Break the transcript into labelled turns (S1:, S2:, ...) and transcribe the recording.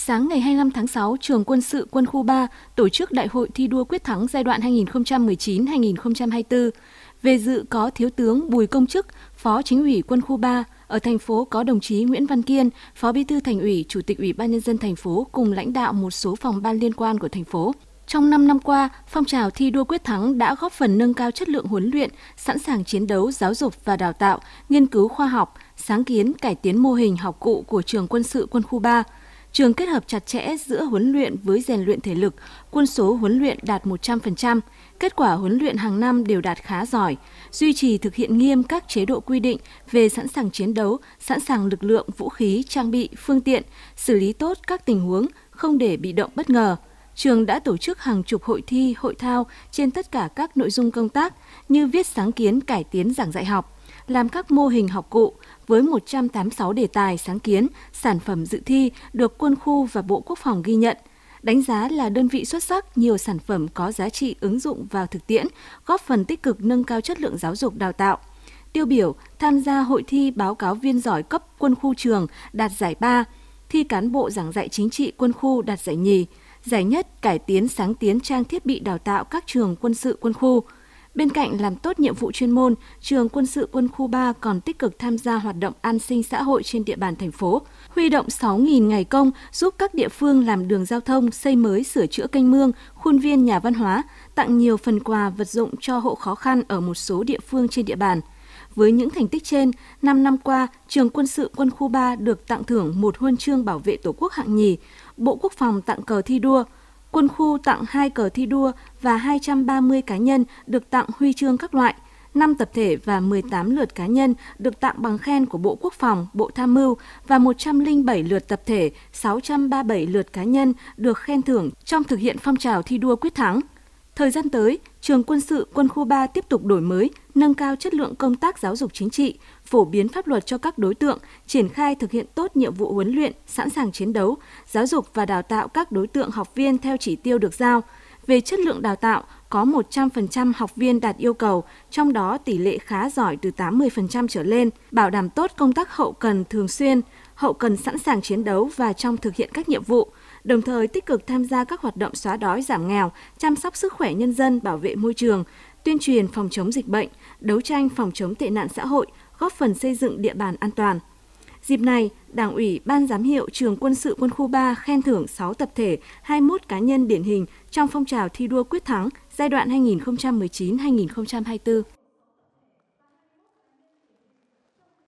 S1: Sáng ngày 25 tháng 6, Trường Quân sự Quân khu 3 tổ chức Đại hội thi đua quyết thắng giai đoạn 2019-2024. Về dự có Thiếu tướng Bùi Công Chức, Phó Chính ủy Quân khu 3, ở thành phố có đồng chí Nguyễn Văn Kiên, Phó Bí thư Thành ủy, Chủ tịch Ủy ban nhân dân thành phố cùng lãnh đạo một số phòng ban liên quan của thành phố. Trong 5 năm qua, phong trào thi đua quyết thắng đã góp phần nâng cao chất lượng huấn luyện, sẵn sàng chiến đấu, giáo dục và đào tạo, nghiên cứu khoa học, sáng kiến, cải tiến mô hình học cụ của trường quân sự quân khu 3. Trường kết hợp chặt chẽ giữa huấn luyện với rèn luyện thể lực, quân số huấn luyện đạt 100%, kết quả huấn luyện hàng năm đều đạt khá giỏi, duy trì thực hiện nghiêm các chế độ quy định về sẵn sàng chiến đấu, sẵn sàng lực lượng, vũ khí, trang bị, phương tiện, xử lý tốt các tình huống, không để bị động bất ngờ – trường đã tổ chức hàng chục hội thi, hội thao trên tất cả các nội dung công tác như viết sáng kiến cải tiến giảng dạy học, làm các mô hình học cụ với 186 đề tài sáng kiến, sản phẩm dự thi được quân khu và Bộ Quốc phòng ghi nhận. Đánh giá là đơn vị xuất sắc, nhiều sản phẩm có giá trị ứng dụng vào thực tiễn, góp phần tích cực nâng cao chất lượng giáo dục đào tạo. Tiêu biểu tham gia hội thi báo cáo viên giỏi cấp quân khu trường đạt giải 3, thi cán bộ giảng dạy chính trị quân khu đạt giải nhì, giải nhất cải tiến sáng tiến trang thiết bị đào tạo các trường quân sự quân khu. Bên cạnh làm tốt nhiệm vụ chuyên môn, trường quân sự quân khu 3 còn tích cực tham gia hoạt động an sinh xã hội trên địa bàn thành phố, huy động 6.000 ngày công giúp các địa phương làm đường giao thông, xây mới sửa chữa canh mương, khuôn viên nhà văn hóa, tặng nhiều phần quà vật dụng cho hộ khó khăn ở một số địa phương trên địa bàn. Với những thành tích trên, 5 năm qua, Trường Quân sự Quân khu 3 được tặng thưởng một huân chương bảo vệ Tổ quốc hạng nhì, Bộ Quốc phòng tặng cờ thi đua, Quân khu tặng 2 cờ thi đua và 230 cá nhân được tặng huy chương các loại, 5 tập thể và 18 lượt cá nhân được tặng bằng khen của Bộ Quốc phòng, Bộ Tham mưu và 107 lượt tập thể, 637 lượt cá nhân được khen thưởng trong thực hiện phong trào thi đua quyết thắng. Thời gian tới, Trường Quân sự Quân khu 3 tiếp tục đổi mới, nâng cao chất lượng công tác giáo dục chính trị, phổ biến pháp luật cho các đối tượng, triển khai thực hiện tốt nhiệm vụ huấn luyện, sẵn sàng chiến đấu, giáo dục và đào tạo các đối tượng học viên theo chỉ tiêu được giao. Về chất lượng đào tạo, có 100% học viên đạt yêu cầu, trong đó tỷ lệ khá giỏi từ 80% trở lên, bảo đảm tốt công tác hậu cần thường xuyên, hậu cần sẵn sàng chiến đấu và trong thực hiện các nhiệm vụ, đồng thời tích cực tham gia các hoạt động xóa đói giảm nghèo, chăm sóc sức khỏe nhân dân, bảo vệ môi trường, tuyên truyền phòng chống dịch bệnh, đấu tranh phòng chống tệ nạn xã hội, góp phần xây dựng địa bàn an toàn. Dịp này, Đảng ủy Ban giám hiệu Trường Quân sự Quân khu 3 khen thưởng 6 tập thể, 21 cá nhân điển hình trong phong trào thi đua quyết thắng giai đoạn 2019-2024.